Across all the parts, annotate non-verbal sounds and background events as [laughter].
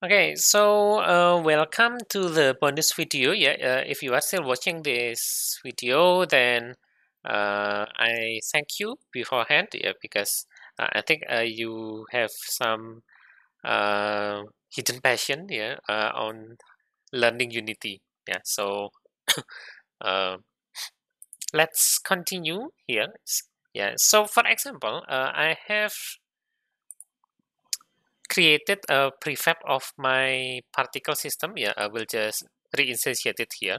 Okay, so uh, welcome to the bonus video. Yeah, uh, if you are still watching this video, then uh, I thank you beforehand. Yeah, because uh, I think uh, you have some uh, hidden passion. Yeah, on learning Unity. Yeah, so [coughs] let's continue here. Yeah, so for example, I have created a prefab of my particle system. Yeah, I will just reinstantiate it here.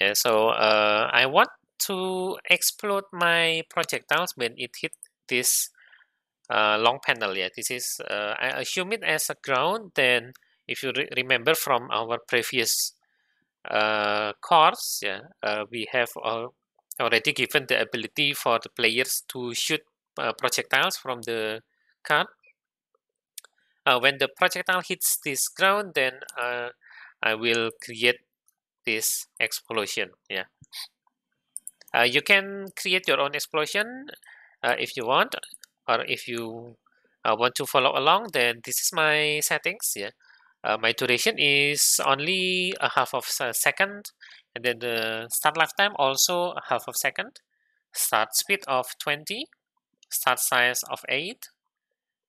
Yeah, so uh, I want to explode my projectiles when it hit this uh, long panel. Yeah, this is, uh, I assume it as a ground. Then if you re remember from our previous uh, course, yeah, uh, we have already given the ability for the players to shoot uh, projectiles from the Uh, when the projectile hits this ground, then uh, I will create this explosion. Yeah. Uh, you can create your own explosion uh, if you want, or if you uh, want to follow along, then this is my settings. Yeah. Uh, my duration is only a half of a second, and then the start lifetime also a half of second. Start speed of 20, start size of 8,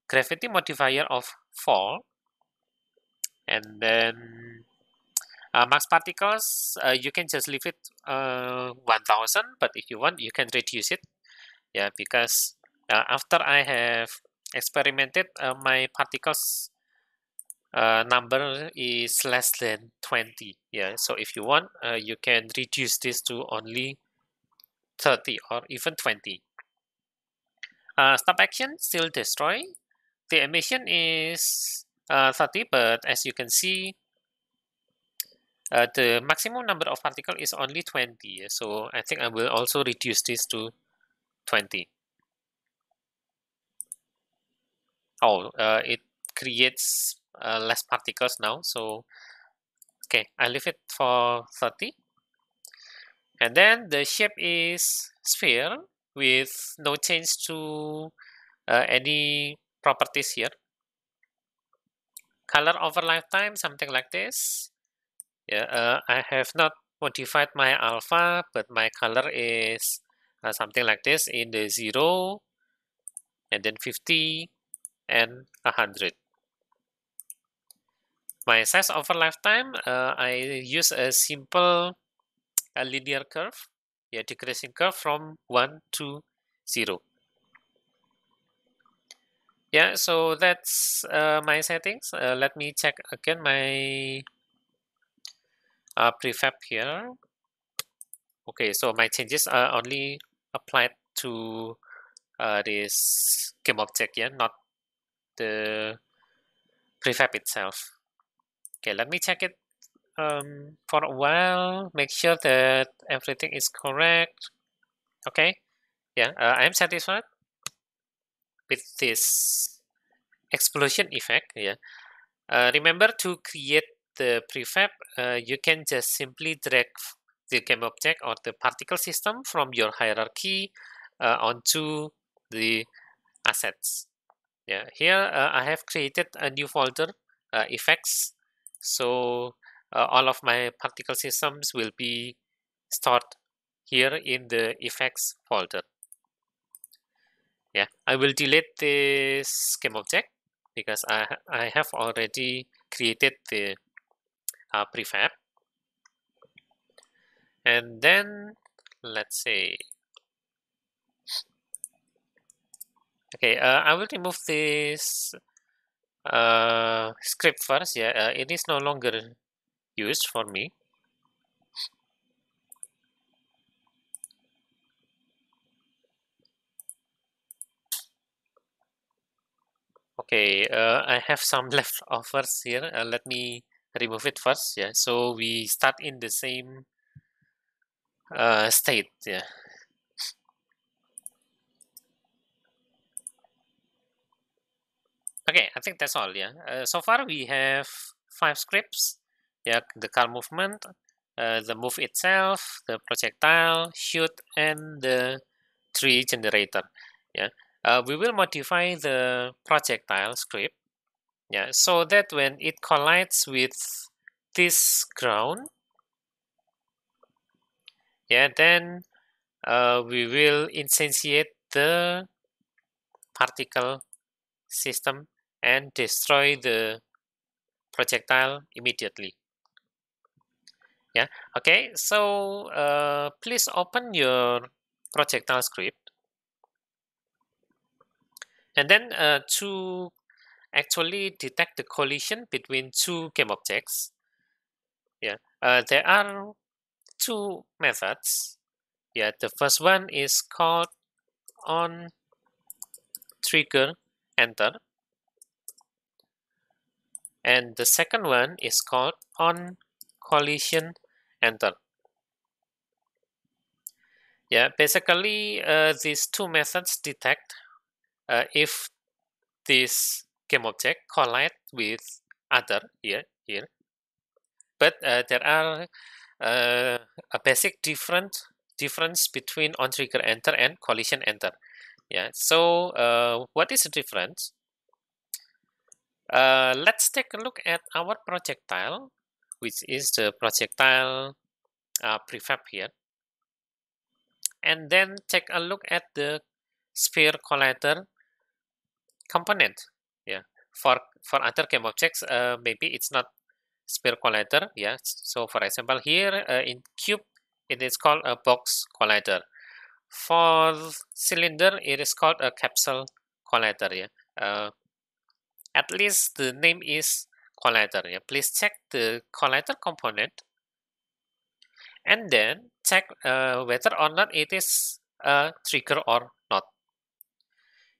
gravity modifier of 4 and then uh, max particles uh, you can just leave it uh, 1000 but if you want you can reduce it. Yeah because uh, after I have experimented uh, my particles uh, number is less than 20 yeah so if you want you can reduce this to only 30 or even 20 stop action still destroy the emission is uh, 30, but as you can see, uh, the maximum number of particles is only 20. So I think I will also reduce this to 20. Oh, uh, it creates uh, less particles now. So, okay, I leave it for 30. And then the shape is sphere with no change to uh, any properties here. Color over lifetime, something like this. Yeah, uh, I have not modified my alpha, but my color is uh, something like this in the 0, and then 50, and 100. My size over lifetime, uh, I use a simple a linear curve, yeah, decreasing curve from 1 to 0 yeah so that's uh, my settings. Uh, let me check again my uh, prefab here. Okay so my changes are only applied to uh, this game object yeah not the prefab itself. Okay let me check it um, for a while make sure that everything is correct. Okay yeah uh, I'm satisfied with this explosion effect yeah uh, remember to create the prefab uh, you can just simply drag the game object or the particle system from your hierarchy uh, onto the assets. Yeah here uh, I have created a new folder uh, effects. So uh, all of my particle systems will be stored here in the effects folder yeah I will delete this game object because I, I have already created the uh, prefab. And then let's say okay uh, I will remove this uh, script first. Yeah uh, it is no longer used for me Okay, uh, I have some [laughs] leftovers here. Uh, let me remove it first. Yeah, so we start in the same uh, state. Yeah. Okay, I think that's all. Yeah. Uh, so far we have five scripts. Yeah, the car movement, uh, the move itself, the projectile, shoot, and the tree generator. Yeah. Uh, we will modify the projectile script. Yeah so that when it collides with this ground yeah then uh, we will instantiate the particle system and destroy the projectile immediately. Yeah okay so uh, please open your projectile script and then uh, to actually detect the collision between two game objects yeah uh, there are two methods. Yeah the first one is called on trigger enter. And the second one is called on collision enter. Yeah basically uh, these two methods detect uh, if this game object collide with other here here but uh, there are uh, a basic different difference between on trigger enter and collision enter. Yeah so uh, what is the difference? Uh, let's take a look at our projectile which is the projectile uh, prefab here. And then take a look at the sphere collider component yeah. For for other game objects uh, maybe it's not sphere collider yeah. So for example here uh, in cube it is called a box collider. For cylinder it is called a capsule collider yeah. Uh, at least the name is collider yeah. Please check the collider component and then check uh, whether or not it is a trigger or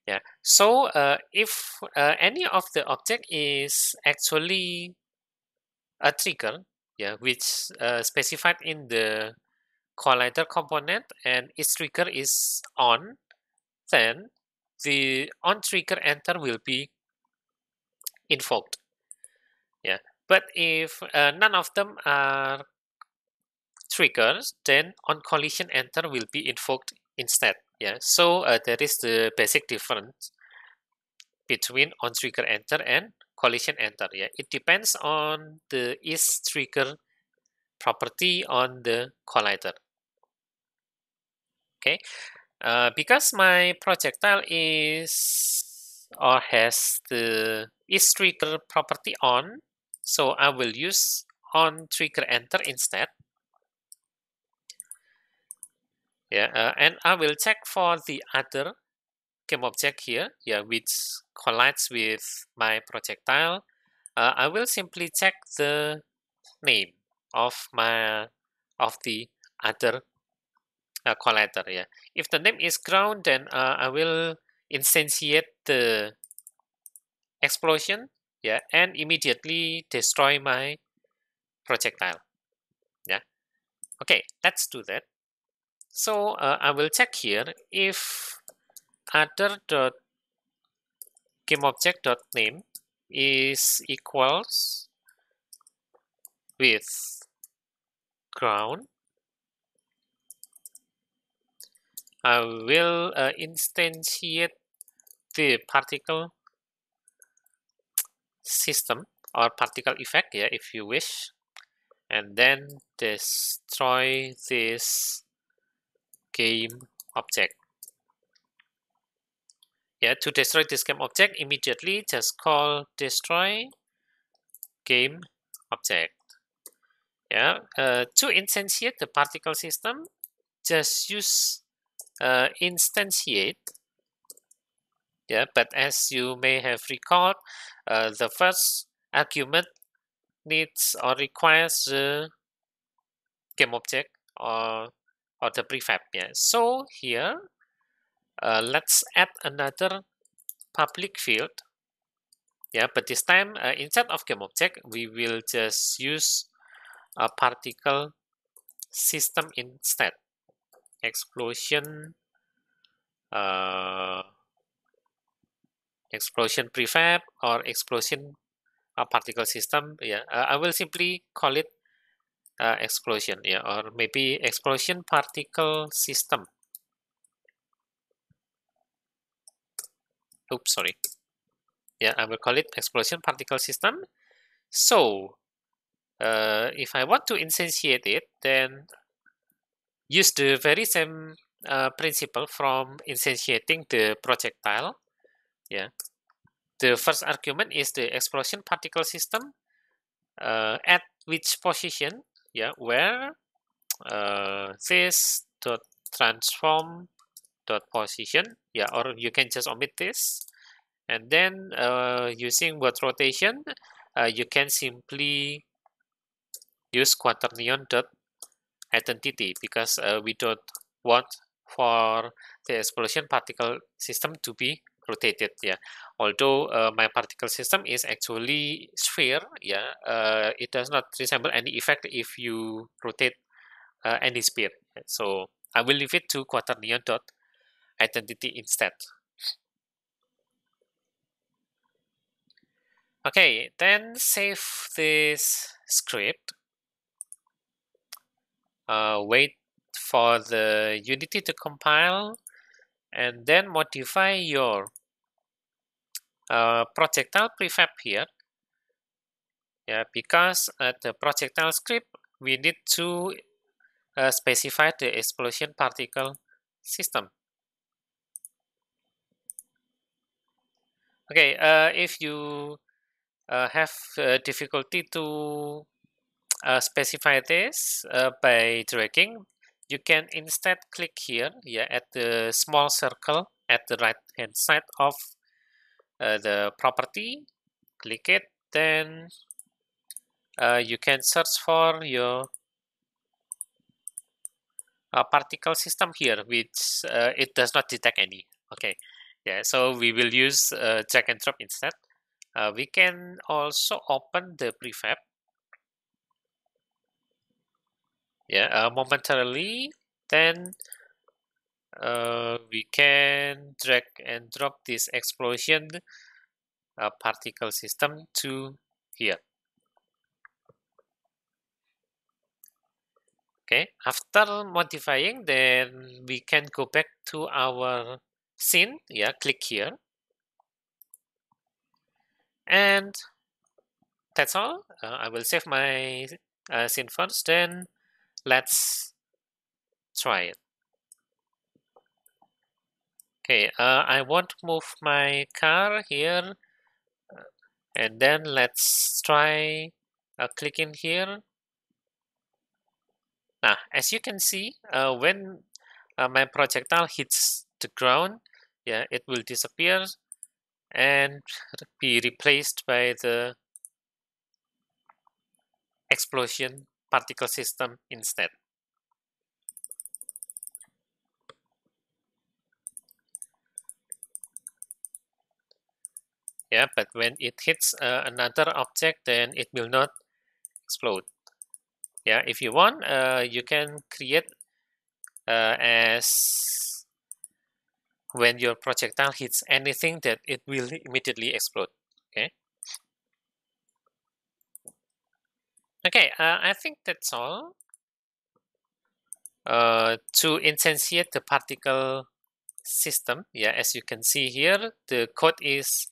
yeah. So uh, if uh, any of the object is actually a trigger yeah which uh, specified in the collider component and its trigger is on then the on trigger enter will be invoked. Yeah. But if uh, none of them are triggers then on collision enter will be invoked instead yeah so uh, there is the basic difference between on trigger enter and collision enter yeah. It depends on the is trigger property on the collider. Okay? Uh, because my projectile is or has the is trigger property on so I will use on trigger enter instead yeah uh, and I will check for the other game object here yeah which collides with my projectile. Uh, I will simply check the name of my of the other uh, collider yeah. If the name is ground then uh, I will instantiate the explosion yeah and immediately destroy my projectile yeah. Okay let's do that so uh, I will check here. If other dot game object dot name is equals with ground I will uh, instantiate the particle system or particle effect yeah if you wish and then destroy this game object. Yeah to destroy this game object immediately just call destroy game object. Yeah uh, to instantiate the particle system. Just use uh, instantiate. Yeah but as you may have recalled uh, the first argument needs or requires the game object or or the prefab yeah. So here uh, let's add another public field. Yeah but this time uh, instead of game object we will just use a particle system instead. Explosion uh, explosion prefab or explosion uh, particle system. Yeah uh, I will simply call it uh, explosion yeah or maybe explosion particle system. Oops sorry. Yeah I will call it explosion particle system. So uh, if I want to instantiate it then use the very same uh, principle from instantiating the projectile. Yeah. The first argument is the explosion particle system uh, at which position yeah where uh, this dot transform dot position yeah or you can just omit this. And then uh, using word rotation uh, you can simply use quaternion dot identity because uh, we don't want for the explosion particle system to be rotated yeah. Although uh, my particle system is actually sphere yeah uh, it does not resemble any effect if you rotate uh, any sphere. So I will leave it to quaternion dot identity instead. Okay then save this script. Uh, wait for the unity to compile and then modify your uh, projectile prefab here. Yeah because at the projectile script we need to uh, specify the explosion particle system. Okay uh, if you uh, have uh, difficulty to uh, specify this by dragging you can instead click here yeah at the small circle at the right hand side of uh, the property. Click it. Then uh, you can search for your uh, particle system here which uh, it does not detect any. Okay. Yeah so we will use uh, drag and drop instead. Uh, we can also open the prefab yeah uh, momentarily then uh, we can drag and drop this explosion uh, particle system to here. Okay after modifying then we can go back to our scene. Yeah click here. And that's all. Uh, I will save my uh, scene first then let's try it. Okay uh, I want to move my car here uh, and then let's try uh, clicking here. Now as you can see uh, when uh, my projectile hits the ground yeah it will disappear and be replaced by the explosion particle system instead. Yeah, but when it hits uh, another object, then it will not explode. Yeah, if you want, uh, you can create uh, as when your projectile hits anything that it will immediately explode. Okay. Okay, uh, I think that's all. Uh, to instantiate the particle system, yeah, as you can see here, the code is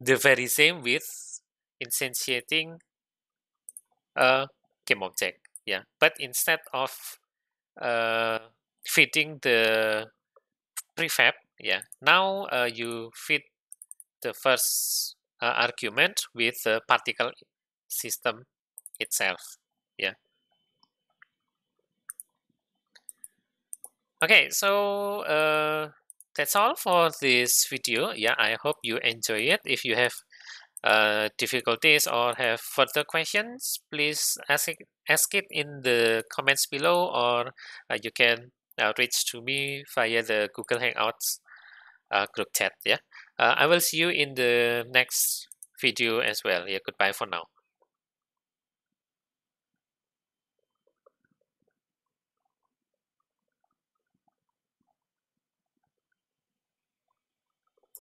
the very same with instantiating a game object, yeah. But instead of uh, feeding the prefab, yeah, now uh, you feed the first uh, argument with the particle system itself. Yeah. Okay so uh, that's all for this video. Yeah I hope you enjoy it. If you have uh, difficulties or have further questions please ask it, ask it in the comments below or uh, you can uh, reach to me via the Google Hangouts uh, group chat. Yeah. Uh, I will see you in the next video as well. Yeah goodbye for now